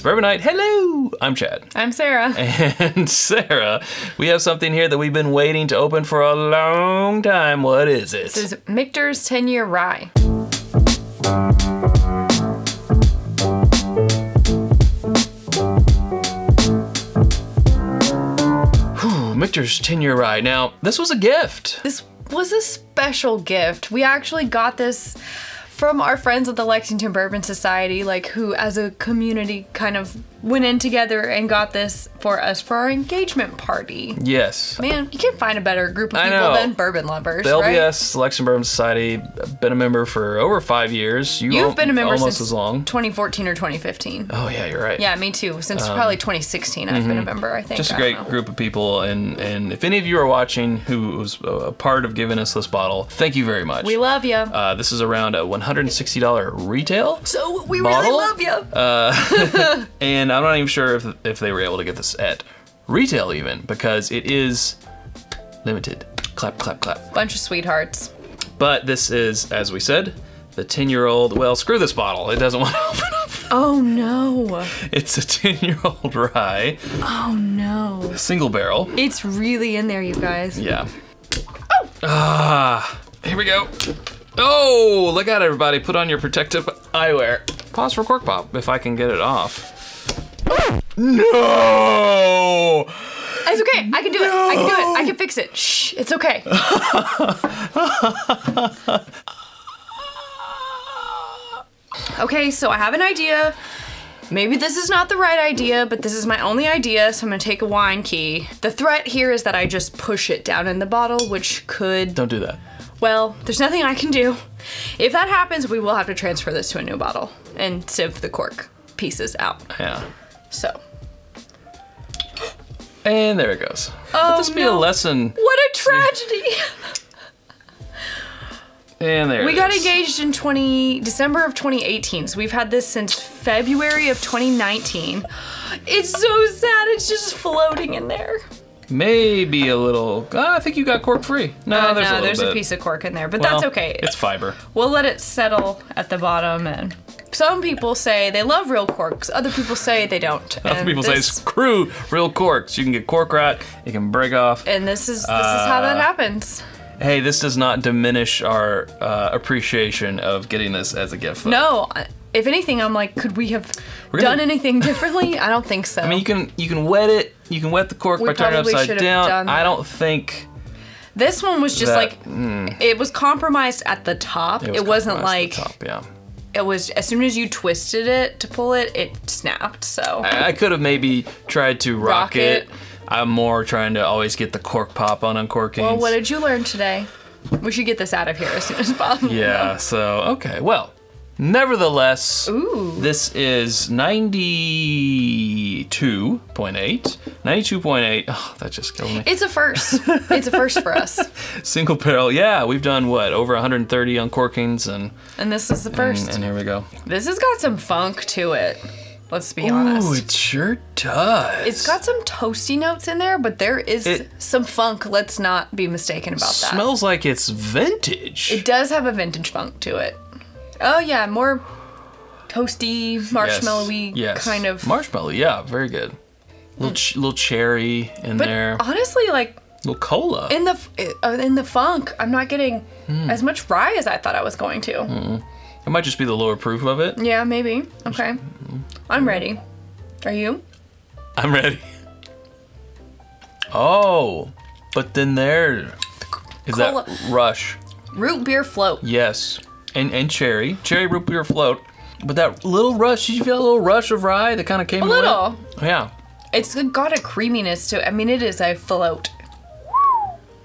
Bourbon Hello, I'm Chad. I'm Sarah. And Sarah, we have something here that we've been waiting to open for a long time. What is it? This is Michter's 10 year rye. Ooh, Michter's 10 year rye. Now, this was a gift. This was a special gift. We actually got this from our friends at the Lexington Bourbon Society, like who as a community kind of went in together and got this for us for our engagement party. Yes. Man, you can't find a better group of I people than bourbon lovers, The right? LBS Selection Bourbon Society, been a member for over five years. You You've been a member almost since as long. 2014 or 2015. Oh yeah, you're right. Yeah, me too. Since probably 2016, I've been a member. I think. Mm-hmm. Just a great group of people, and and if any of you are watching who was a part of giving us this bottle, thank you very much. We love you. Uh, this is around a $160 retail. so we bottle? really love you. And I'm not even sure if, if they were able to get this at retail even because it is limited. Clap, clap, clap. Bunch of sweethearts. But this is, as we said, the 10 year old. Well, screw this bottle. It doesn't want to open up. Oh no. It's a 10 year old rye, Oh no. single barrel. It's really in there, you guys. Yeah. Oh! Ah, here we go. Oh, look out, everybody. Put on your protective eyewear. Pause for cork pop if I can get it off. No! It's okay. I can do it. I can do it. I can fix it. Shh. It's okay. okay, so I have an idea. Maybe this is not the right idea, but this is my only idea, so I'm gonna take a wine key. The threat here is that I just push it down in the bottle, which could, Don't do that. well, there's nothing I can do. If that happens, we will have to transfer this to a new bottle and sieve the cork pieces out. Yeah. So, And there it goes. Oh, Let this be a lesson. what a tragedy! And there We got is. engaged in 20 December of 2018. So we've had this since February of 2019. It's so sad. It's just floating in there. Maybe a little. ah, I think you got cork free. No, Uh, there's no, little there's a piece of cork in there, but Well, that's okay. It's fiber. we'll let it settle at the bottom and some people say they love real corks. Other people say they don't. Other And people say screw real corks. You can get cork rot. It can break off. and this is this is how that Uh, happens. Hey, this does not diminish our uh, appreciation of getting this as a gift. though. No, if anything, I'm like, could we have done anything differently? I don't think so. I mean, you can you can wet it. You can wet the cork We by turning it upside down. I don't think This one was just that- like it was compromised at the top. It, was not like at the top. Yeah, it was as soon as you twisted it to pull it, it snapped. So I, I could have maybe tried to rock, Rock it. it. I'm more trying to always get the cork pop on uncorking. well, what did you learn today? We should get this out of here as soon as possible. Yeah, so, okay. Well, nevertheless, Ooh. this is 92.8. 92.8. Oh, that just killed me. It's a first. It's a first for us, Single barrel. Yeah, we've done what? Over 130 uncorkings, and, and this is the first. and here we go. This has got some funk to it. Let's be honest. Ooh, it sure does. it's got some toasty notes in there, but there is It- some funk. Let's not be mistaken about that. Smells like it's vintage. It does have a vintage funk to it. Oh yeah, more toasty, Yes, marshmallowy yes. kind of. Marshmallow, yeah, very good. Little, ch- little cherry in but there. honestly, like little cola. in the uh, in the funk, I'm not getting Hmm. as much rye as I thought I was going to. it might just be the lower proof of it. Yeah, maybe. Okay, I'm ready. Are you? I'm ready. Oh, but then there is Cola. that rush. Root beer float. Yes, and and cherry, cherry root beer float. But that little rush, did you feel a little rush of rye that kind of came? A with it? little. Yeah. It's got a creaminess to it. I mean, it is a float.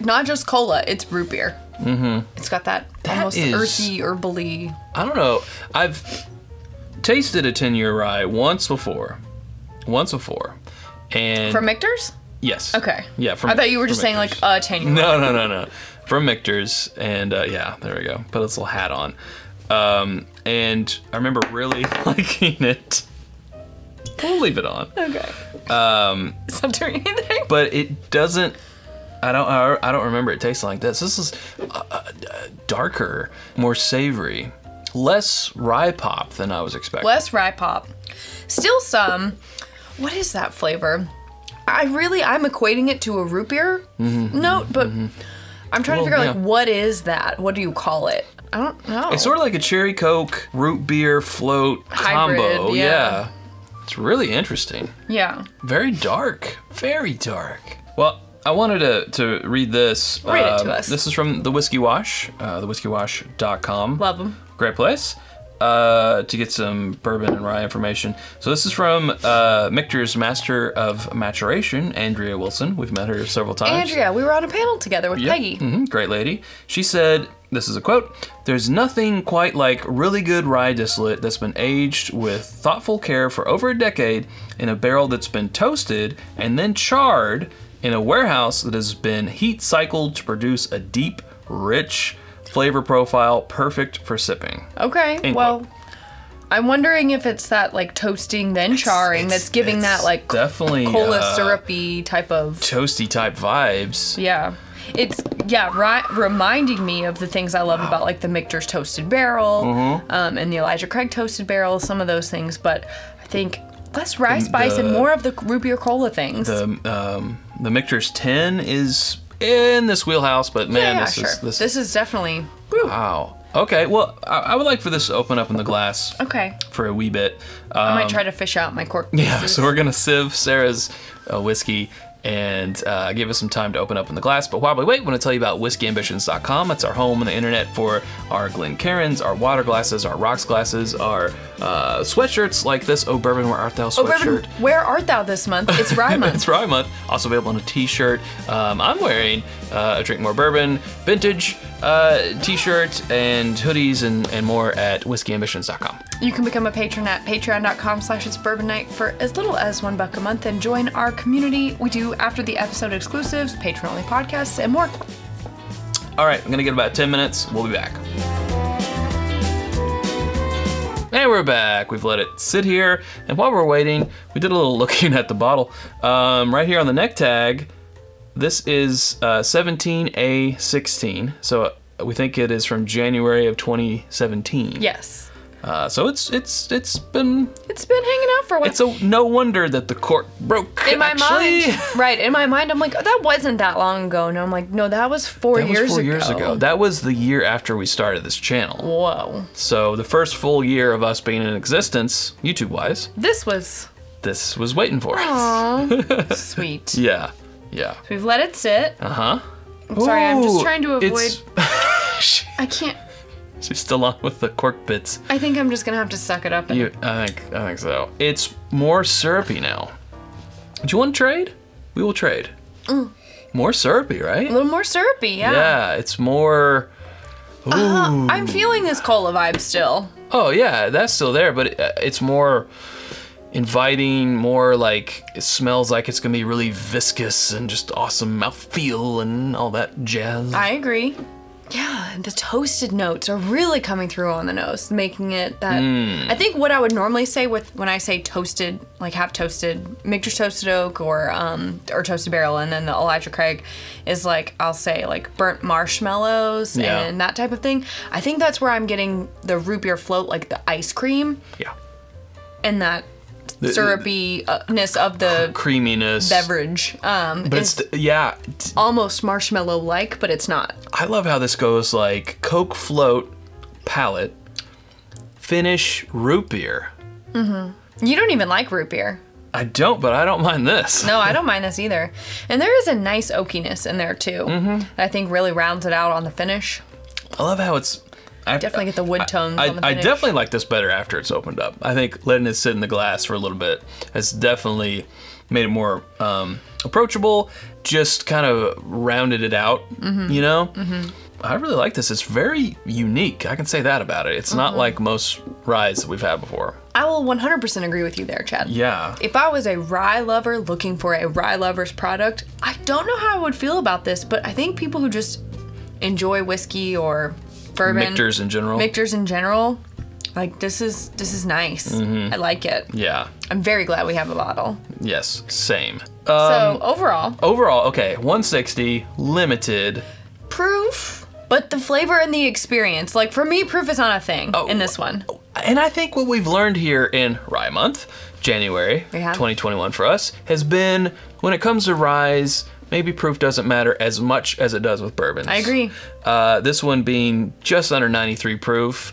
Not just cola, it's root beer. Mm-hmm. It's got that, That almost is- earthy, herbally. I don't know. I've tasted a 10 year rye once before. Once before. And From Michter's? yes. Okay. Yeah, from I thought you were just saying like a 10 year No, no, no, no. From Michter's, and uh, yeah, there we go. Put this little hat on, um, and I remember really liking it. We'll leave it on, Okay. um, Stop doing anything. but it doesn't. I don't. I don't remember it tasting like this. This is uh, uh, darker, more savory. less rye pop than I was expecting. Less rye pop. Still some. What is that flavor? I really, I'm equating it to a root beer note, but I'm trying Well, to figure out, like, what is that? What do you call it? I don't know. It's sort of like a cherry coke root beer float Hybrid, combo. yeah. It's really interesting. yeah. Very dark. Very dark. Well, I wanted to, to read this. Read it to Um, us. This is from the Whiskey Wash, uh, thewhiskeywash.com. Love them. Great place uh, to get some bourbon and rye information. So this is from uh, Michter's Master of Maturation, Andrea Wilson. We've met her several times. Andrea, we were on a panel together with Yep. Peggy. Mhm, Great lady. She said, this is a quote, there's nothing quite like really good rye distillate that's been aged with thoughtful care for over a decade in a barrel that's been toasted and then charred in a warehouse that has been heat cycled to produce a deep, rich flavor profile perfect for sipping. Okay, End well. I'm wondering if it's that like toasting then charring it's- that's giving that like definitely, cola uh, syrupy type of Toasty type vibes. yeah. It's yeah, ri- reminding me of the things I love about like the Michter's toasted barrel Mm-hmm. um, and the Elijah Craig toasted barrel, some of those things. But I think less rye spice and more of the root beer cola things. The um, the Michter's 10 is in this wheelhouse, but man, yeah, this sure. is this, this is definitely woo. Wow. Okay. Well, I, I would like for this to open up in the glass okay. for a wee bit. I Um, might try to fish out my cork. yeah. So we're gonna sieve Sarah's uh, whiskey and uh, give us some time to open up in the glass. But while we wait, I want to tell you about whiskeyambitions.com. It's our home on the internet for our Glencairns, our water glasses, our rocks glasses, our uh, sweatshirts like this. Oh, bourbon, where art thou? Oh, Sweatshirt. Bourbon, where art thou this month? It's Rye month. it's Rye Month. Also available on a T-shirt. Um, I'm wearing uh, a Drink More Bourbon vintage uh, T-shirt and hoodies and, and more at whiskeyambitions.com. You can become a patron at patreon.com slash it's bourbon night for as little as one buck a month and join our community. We do after the episode exclusives, patron only podcasts, and more. All right, I'm gonna get about 10 minutes. We'll be back. And we're back. We've let it sit here, and while we're waiting, we did a little looking at the bottle. Um, right here on the neck tag, this is uh, 17A16. So we think it is from January of 2017. Yes. Uh, so it's it's it's been It's been hanging out for a while. it's a no wonder that the cork broke. in my actually. mind, right? In my mind, I'm like, oh, that wasn't that long ago. And I'm like, no, that was four That was four ago. years ago. That was the year after we started this channel. Whoa, So the first full year of us being in existence, YouTube wise, this was this was waiting for us. sweet. Yeah, yeah. We've let it sit. Uh huh. I'm sorry, I'm just trying to avoid. She- I can't. She's still on with the cork bits. I think I'm just gonna have to suck it up. And, You, I think, I think so. It's more syrupy now. Do you want to trade? We will trade. More syrupy, right? a little more syrupy, yeah. Yeah, it's more. Ooh. I'm feeling this cola vibe still. Oh yeah, that's still there, but it, uh, it's more inviting, more like it smells like it's gonna be really viscous and just awesome mouthfeel and all that jazz. I agree. Yeah, the toasted notes are really coming through on the nose, making it that. Hmm. I think what I would normally say with when I say toasted, like half toasted, Michter's toasted oak or um or toasted barrel, and then the Elijah Craig is like I'll say like burnt marshmallows Yeah. and that type of thing. I think that's where I'm getting the root beer float, like the ice cream yeah, and that syrupiness of the creaminess. beverage. Um, But it's yeah. t- almost marshmallow like, but it's not. I love how this goes like Coke float, palate, finish root beer. Mhm. You don't even like root beer. I don't, but I don't mind this. No, I don't mind this either. And there is a nice oakiness in there too. Mm-hmm. I think really rounds it out on the finish. I love how it's. I Definitely get the wood tones I, on the I finish. definitely like this better after it's opened up. I think letting it sit in the glass for a little bit has definitely made it more um, approachable. Just kind of rounded it out, Mm-hmm. you know. I really like this. It's very unique. I can say that about it. It's Mm-hmm. not like most ryes that we've had before. I will 100% agree with you there, Chad. Yeah. If I was a rye lover looking for a rye lover's product, I don't know how I would feel about this, but I think people who just enjoy whiskey or bourbon, in general. Michter's in general, like this is this is nice. Mm-hmm. I like it. yeah. I'm very glad we have a bottle. Yes. Same. so Um, overall, overall, okay, 160 limited. proof but the flavor and the experience. Like for me, proof is not a thing Oh. in this one. And I think what we've learned here in Rye Month, January have. 2021 for us, has been when it comes to ryes, maybe proof doesn't matter as much as it does with bourbons. I agree. Uh, this one being just under 93 proof,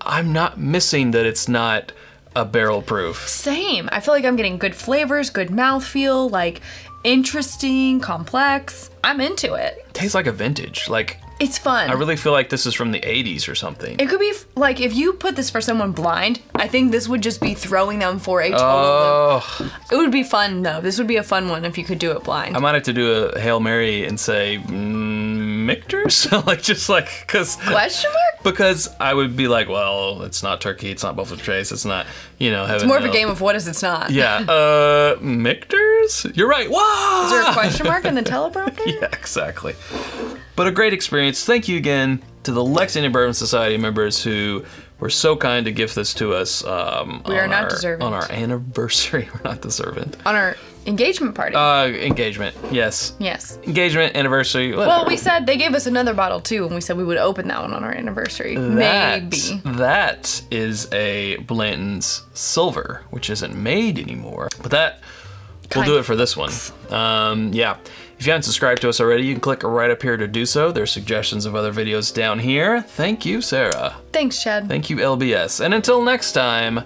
I'm not missing that it's not a barrel proof. Same. I feel like I'm getting good flavors, good mouthfeel, like interesting, complex. I'm into it. tastes like a vintage. Like It's fun. I really feel like this is from the 80s or something. it could be f- like if you put this for someone blind, I think this would just be throwing them for a total. Oh, It would be fun though. This would be a fun one if you could do it blind. I might have to do a hail mary and say mm, Michter's, like just like because Question mark? because I would be like, well, it's not turkey, it's not buffalo trace, it's not you know. It's more of a game of what is it's not. Yeah, uh, Michter's. You're right. Whoa! Is there a question mark in the teleprompter? Yeah, exactly. But a great experience. Thank you again to the Lexington Bourbon Society members who were so kind to gift this to us. Um, We are not our, deserving. On our anniversary, we're not deserving. On our engagement party. Uh, engagement. Yes. yes. Engagement, anniversary. Well, we said they gave us another bottle too, and we said we would open that one on our anniversary. That- Maybe. That is a Blanton's Silver, which isn't made anymore. But that we'll do it for this one. Um, yeah. If you haven't subscribed to us already, you can click right up here to do so. There's suggestions of other videos down here. Thank you, Sarah. Thanks, Chad. Thank you, LBS. And until next time,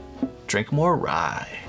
drink more rye.